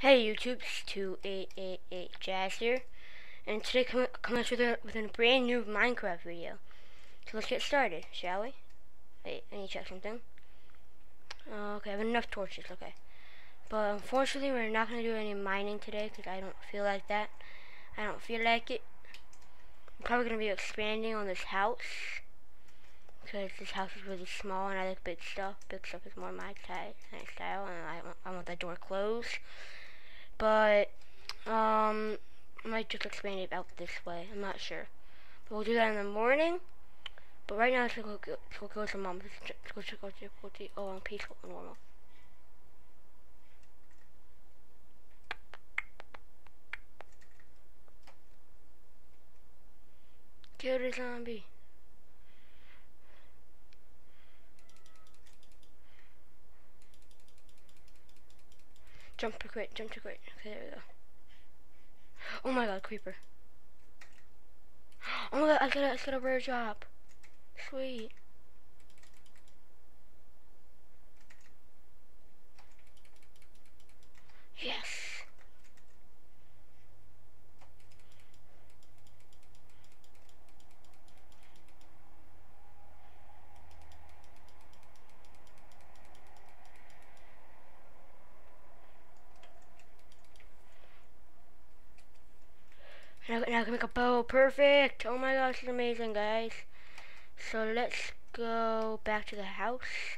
Hey YouTube, it's 2888 Jazz here, and today coming coming with a, with a brand new Minecraft video. So let's get started, shall we? Wait, I need to check something. Uh, okay, I have enough torches, okay. But unfortunately, we're not going to do any mining today, because I don't feel like that. I don't feel like it. I'm probably going to be expanding on this house, because this house is really small, and I like big stuff. Big stuff is more my style, and I want, I want the door closed. But, um, I might just expand it out this way. I'm not sure. But we'll do that in the morning. But right now, let's go, let's go kill some mob. Let's go check out difficulty. Oh, on peaceful and normal. Kill the zombie. Jump to quit, jump to quit. Okay, there we go. Oh my god, creeper. Oh my god, I got a, I got a rare job. Sweet. Yes. Now, now I can make a bow. Perfect. Oh my gosh, it's amazing, guys. So let's go back to the house.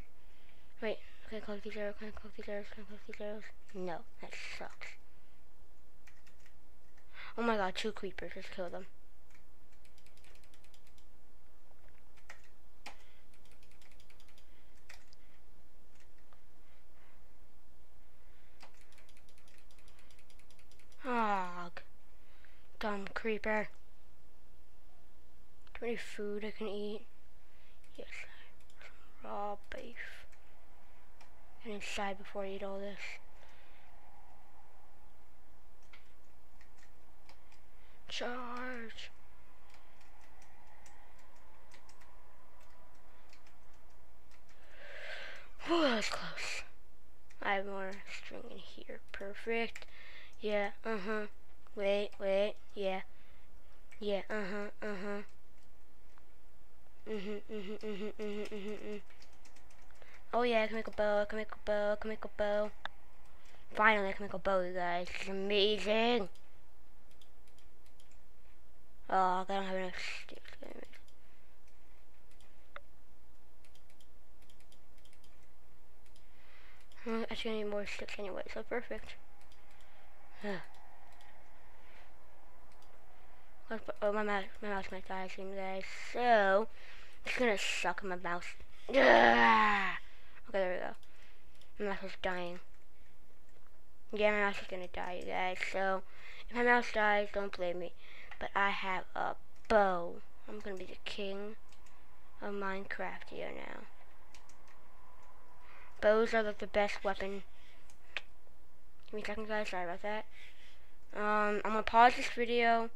Wait, can I collect these arrows? Can I collect these arrows? Can I collect these arrows? No, that sucks. Oh my god, two creepers. Let's kill them. Creeper. Do any food I can eat? Yes, some raw beef. Get inside before I eat all this. Charge! Whew, that was close. I have more string in here. Perfect. Yeah, uh-huh. Wait, wait, yeah. Yeah, uh-huh, uh-huh. Mm-hmm, mm-hmm, mm-hmm, mm-hmm, mm-hmm, mm-hmm. Oh yeah, I can make a bow, I can make a bow, I can make a bow. Finally, I can make a bow, you guys. It's amazing. Oh, I don't have enough sticks. I'm actually need more sticks anyway, so perfect. Oh, my mouse, my mouse might die soon, guys. So, it's gonna suck my mouse. Ugh. Okay, there we go. My mouse is dying. Yeah, my mouse is gonna die, you guys. So, if my mouse dies, don't blame me. But I have a bow. I'm gonna be the king of Minecraft here now. Bows are like the best weapon. Give me a second, guys. Sorry about that. Um, I'm gonna pause this video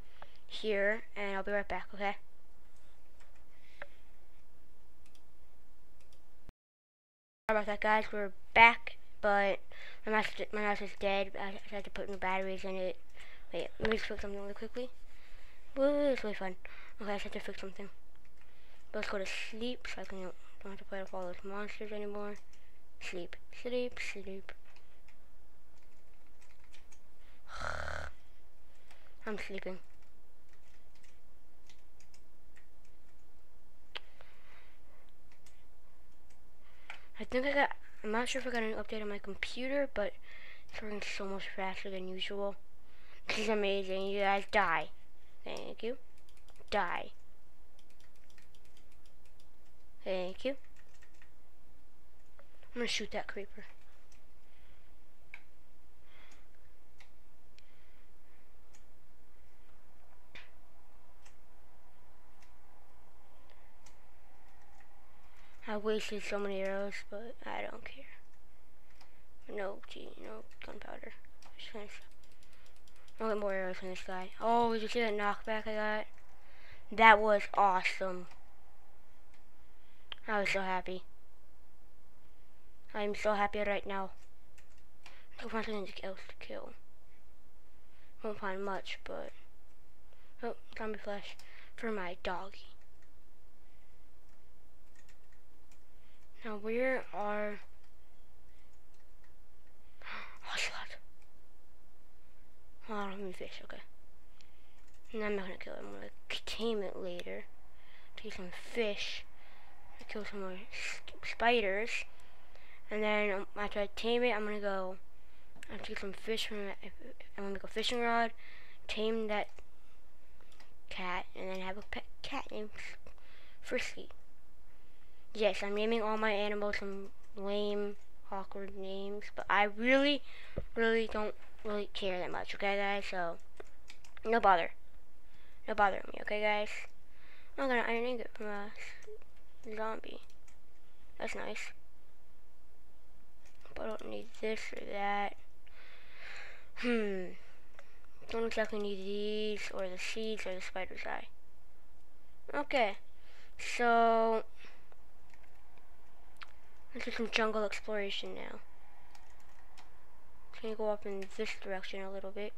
here, and I'll be right back, okay? Sorry about that, guys. We're back, but my mouse, my mouse is dead. I had to put new batteries in it. Wait, let me just fix something really quickly. Woo, it's really fun. Okay, I just have to fix something. Let's go to sleep so I can don't have to play with all those monsters anymore. Sleep, sleep, sleep. I'm sleeping. Think I got, I'm not sure if I got an update on my computer, but it's working so much faster than usual. This is amazing. You guys die. Thank you. Die. Thank you. I'm gonna shoot that creeper. I wasted so many arrows, but I don't care. No, gee, no gunpowder. I'll get more arrows from this guy. Oh, did you see that knockback I got? That was awesome. I was so happy. I'm so happy right now. Find something else to kill. Won't find much, but... Oh, zombie flesh for my doggy. Now, where are... Oh, I don't mean fish, okay. No, I'm not gonna kill it. I'm gonna tame it later. Take some fish. Kill some more spiders. And then um, after I tame it, I'm gonna go. I'm gonna take some fish from. I'm gonna a fishing rod. Tame that cat, and then have a pet cat named Frisky. Yes, I'm naming all my animals some lame, awkward names, but I really, really don't really care that much, okay, guys? So, no bother. No bother me, okay, guys? I'm gonna iron ingot from a zombie. That's nice. But I don't need this or that. Hmm. Don't exactly need these, or the seeds, or the spider's eye. Okay. So, let's some jungle exploration now. Gonna go up in this direction a little bit.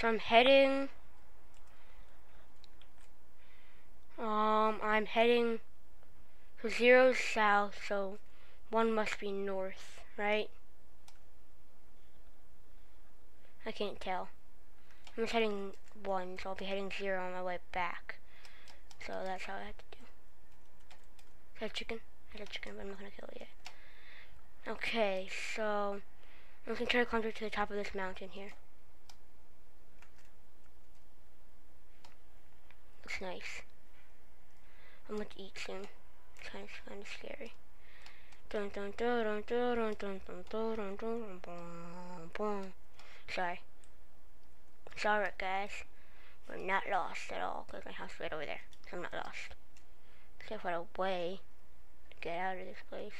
So I'm heading, um, I'm heading, so zero's south, so one must be north, right? I can't tell. I'm just heading one, so I'll be heading zero on my way back. So that's how I have to do. Is that a chicken? I had a chicken, but I'm not gonna kill it yet. Okay, so I'm gonna try to climb to the top of this mountain here. Looks nice. I'm going to eat soon. It's kind of, kind of scary. Sorry. It's alright, guys. We're not lost at all, because my house is right over there. So I'm not lost. Except for a way to get out of this place.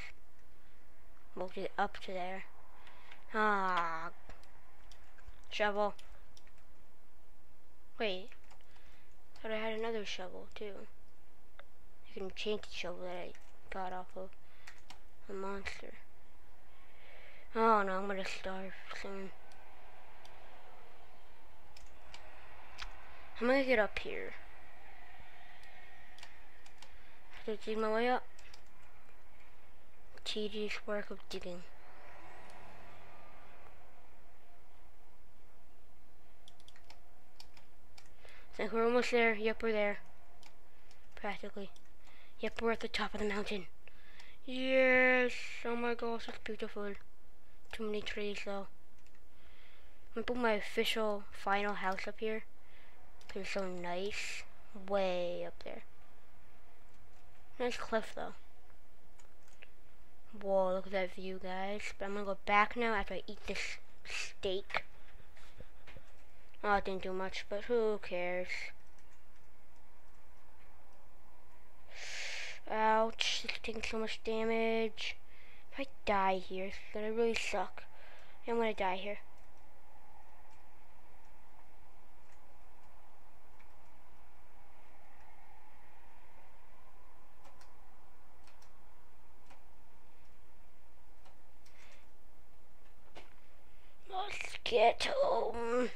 We'll get up to there. Ah. Shovel. Wait. But I had another shovel too. I can change the shovel that I got off of a monster. Oh no, I'm gonna starve soon. I'm gonna get up here. I dig my way up. Tedious work of digging. think we're almost there. Yep, we're there. Practically. Yep, we're at the top of the mountain. Yes! Oh my gosh, it's beautiful. Too many trees though. I'm gonna put my official final house up here. Cause it's so nice. Way up there. Nice cliff though. Whoa, look at that view guys. But I'm gonna go back now after I eat this steak. Oh, it didn't do much, but who cares? Ouch, it's taking so much damage. If I die here, it's gonna really suck. I'm gonna die here. Let's get home.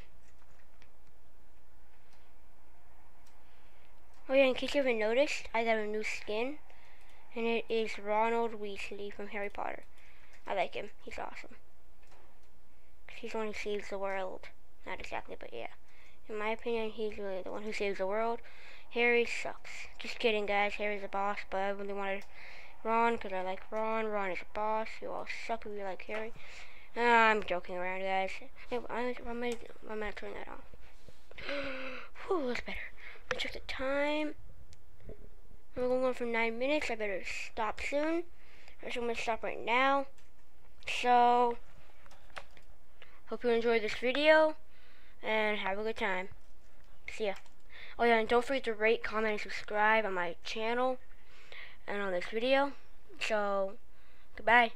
Oh yeah, in case you haven't noticed, I got a new skin. And it is Ronald Weasley from Harry Potter. I like him. He's awesome. He's the one who saves the world. Not exactly, but yeah. In my opinion, he's really the one who saves the world. Harry sucks. Just kidding, guys. Harry's a boss, but I really wanted Ron because I like Ron. Ron is a boss. You all suck if you like Harry. Uh, I'm joking around, guys. I'm, I'm, I'm, I'm not turning that off. Whew, that's better. I check the time. We're going on for nine minutes. I better stop soon. So I'm going to stop right now. So, hope you enjoyed this video. And have a good time. See ya. Oh yeah, and don't forget to rate, comment, and subscribe on my channel. And on this video. So, goodbye.